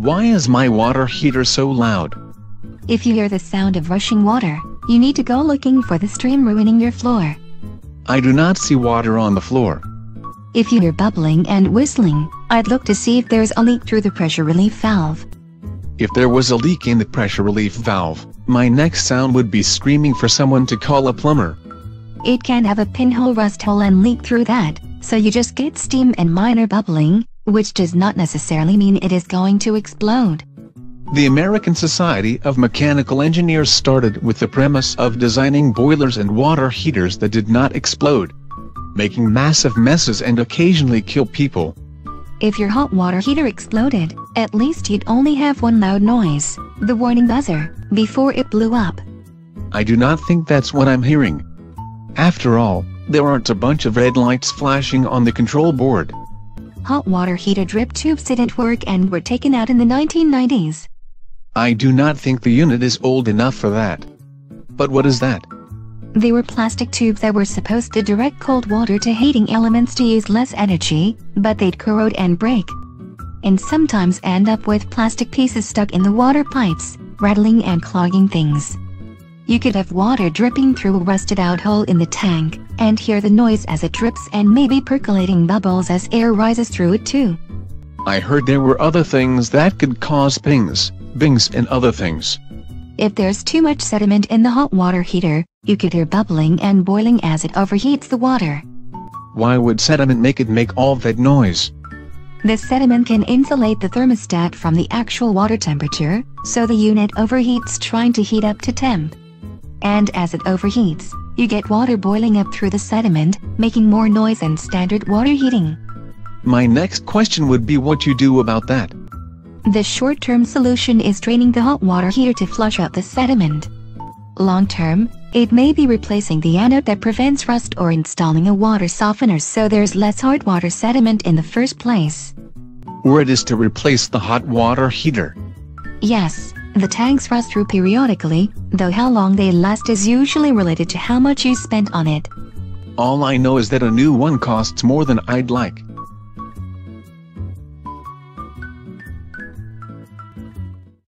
Why is my water heater so loud? If you hear the sound of rushing water, you need to go looking for the stream ruining your floor. I do not see water on the floor. If you hear bubbling and whistling, I'd look to see if there's a leak through the pressure relief valve. If there was a leak in the pressure relief valve, my next sound would be screaming for someone to call a plumber. It can have a pinhole rust hole and leak through that, so you just get steam and minor bubbling, which does not necessarily mean it is going to explode. The American Society of Mechanical Engineers started with the premise of designing boilers and water heaters that did not explode, making massive messes and occasionally kill people. If your hot water heater exploded, at least you'd only have one loud noise, the warning buzzer, before it blew up. I do not think that's what I'm hearing. After all, there aren't a bunch of red lights flashing on the control board. Hot water heater drip tubes didn't work and were taken out in the 1990s. I do not think the unit is old enough for that. But what is that? They were plastic tubes that were supposed to direct cold water to heating elements to use less energy, but they'd corrode and break. And sometimes end up with plastic pieces stuck in the water pipes, rattling and clogging things. You could have water dripping through a rusted out hole in the tank, and hear the noise as it drips and maybe percolating bubbles as air rises through it too. I heard there were other things that could cause pings, bings and other things. If there's too much sediment in the hot water heater, you could hear bubbling and boiling as it overheats the water. Why would sediment make it make all that noise? The sediment can insulate the thermostat from the actual water temperature, so the unit overheats trying to heat up to temp. And as it overheats, you get water boiling up through the sediment, making more noise than standard water heating. My next question would be what you do about that. The short-term solution is draining the hot water heater to flush out the sediment. Long-term, it may be replacing the anode that prevents rust or installing a water softener so there's less hard water sediment in the first place. Or it is to replace the hot water heater. Yes, the tanks rust through periodically, though how long they last is usually related to how much you spent on it. All I know is that a new one costs more than I'd like.